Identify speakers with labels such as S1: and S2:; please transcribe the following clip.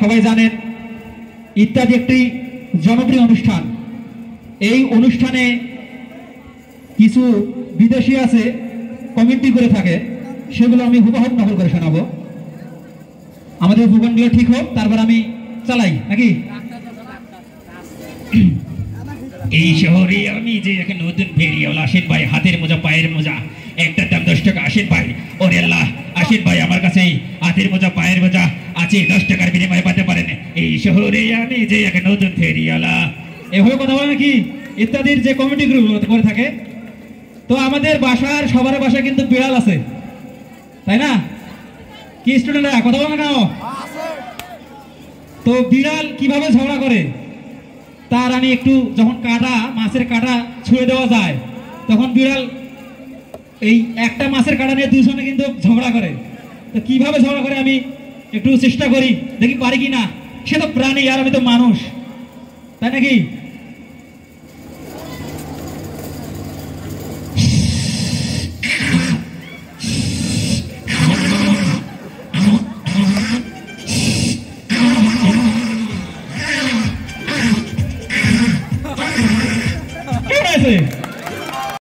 S1: সবাই জানেন, ইত্যাদি একটি জনপ্রিয় অনুষ্ঠান। এই অনুষ্ঠানে কিছু বিদেশি আছে কমেন্ট্রি করে থাকে, সেগুলো আমি হুবহুব নকল করে শোনাবো। আমাদের ভূগোলগুলো ঠিক হোক, তারপর আমি চালাই, নাকি?
S2: এই শহরে আমি যে একটা নতুন ফেরিওয়ালা আসেন ভাই, হাতের মোজা, পায়ের মোজা একটার দাম দশ টাকা আসেন ভাই, ওরে আল্লাহ আসেন ভাই আমার কাছে হাতের মোজা পায়ের মোজা আছে দশ টাকার বিনিময়ে পাতে পারেন এই শহরে আমি যে একটা নতুন ফেরিওয়ালা।
S1: এভাবে কথা বলে নাকি? ইত্যাদির যে কমিটিগুলো করে থাকে, তো আমাদের বাসার সবার বাসায় কিন্তু বিড়াল আছে। তাই না? কি স্টুডেন্টরা কথা বলে না তো বিড়াল কীভাবে ঝগড়া করে? তার আমি একটু যখন কাটা, মাছের কাটা ছুঁড়ে দেওয়া যায়, তখন বিড়াল এই একটা কাটা নিয়ে দুজনে কিন্তু ঝগড়া করে। তো কীভাবে ঝগড়া করে আমি একটু চেষ্টা করি, দেখি পারি কি না? সে তো প্রাণী, আর আমি তো মানুষ। তাই নাকি? কেমন আছে?